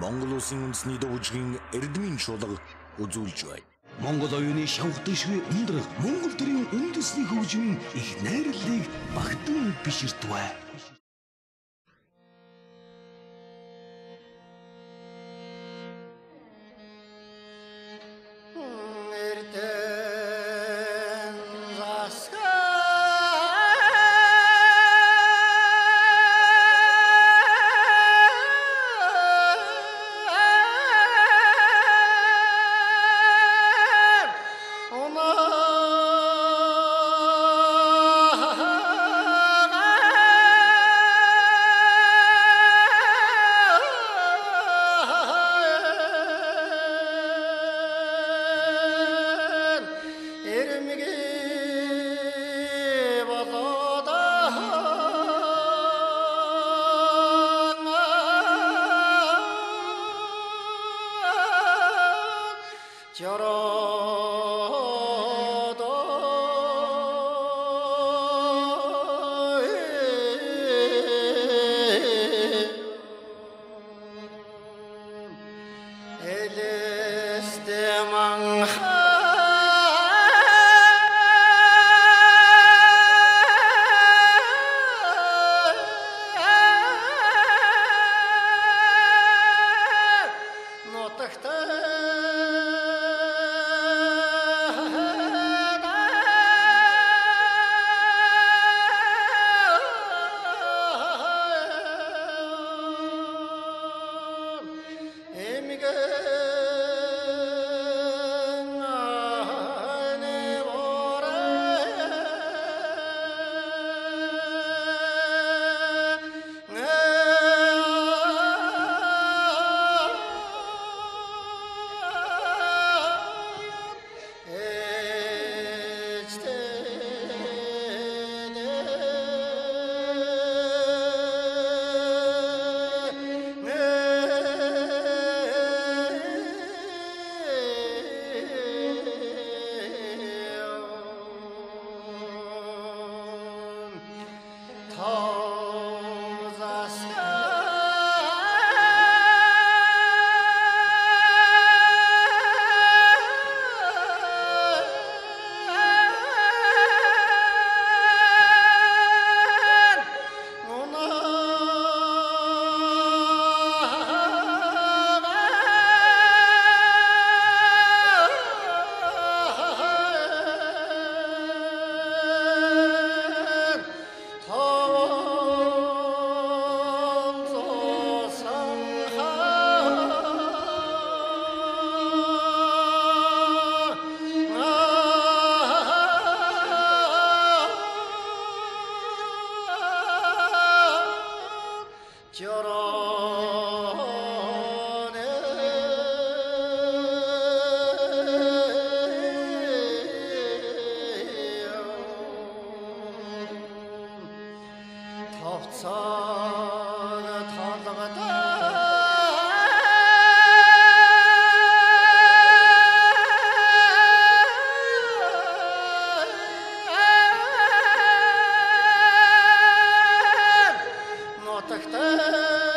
Монгол улсын үндэсний дөвжгийн эрдмийн чуулга үзүүлж байна. Монгол оюуны шавхташгүй өндрөх Монгол төрийн үндэсний хөгжмийн их найрлалыг багтан биширдвэ. チョロ ховцоо толгодоо Тогтаа